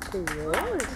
Forty years.